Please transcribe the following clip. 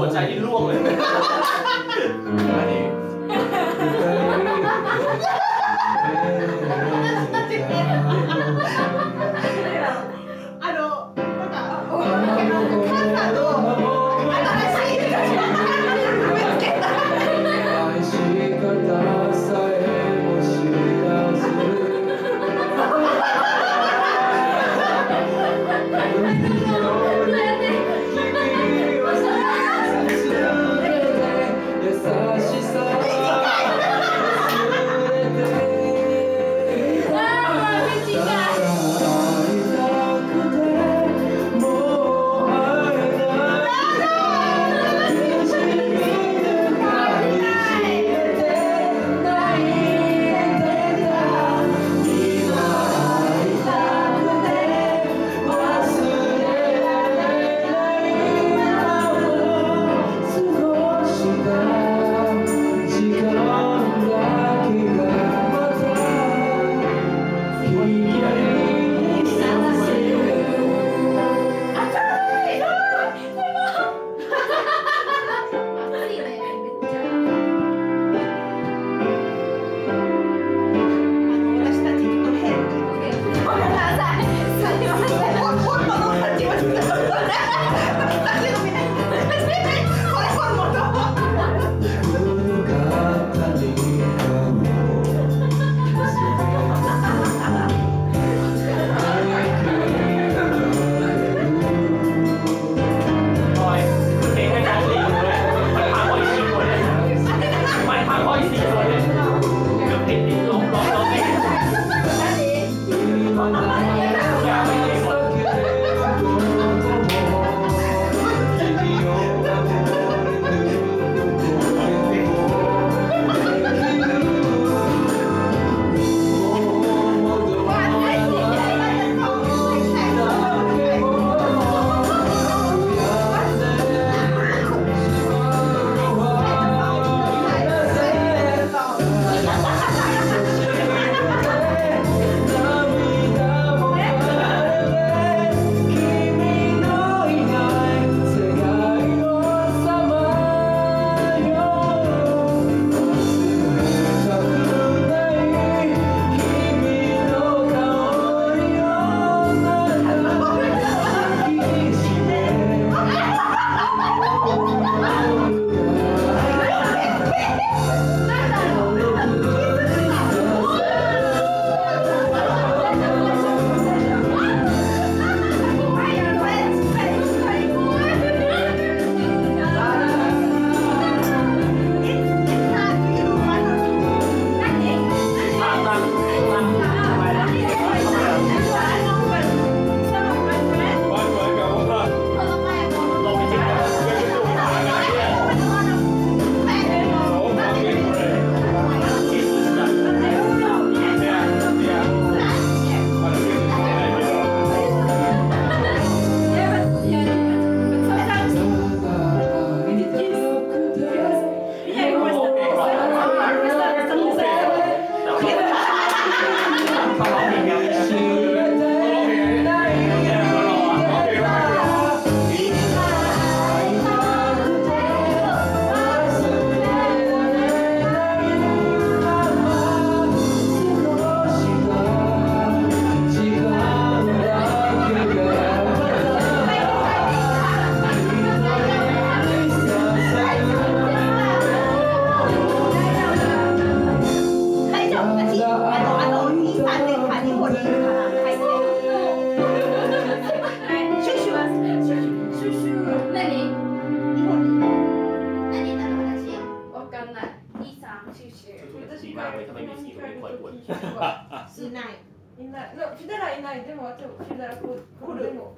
หัวใจที่ร่วงเลยมนี้ 谢谢。私今日しない。いない。いない。でもあとフィダラでも。でも。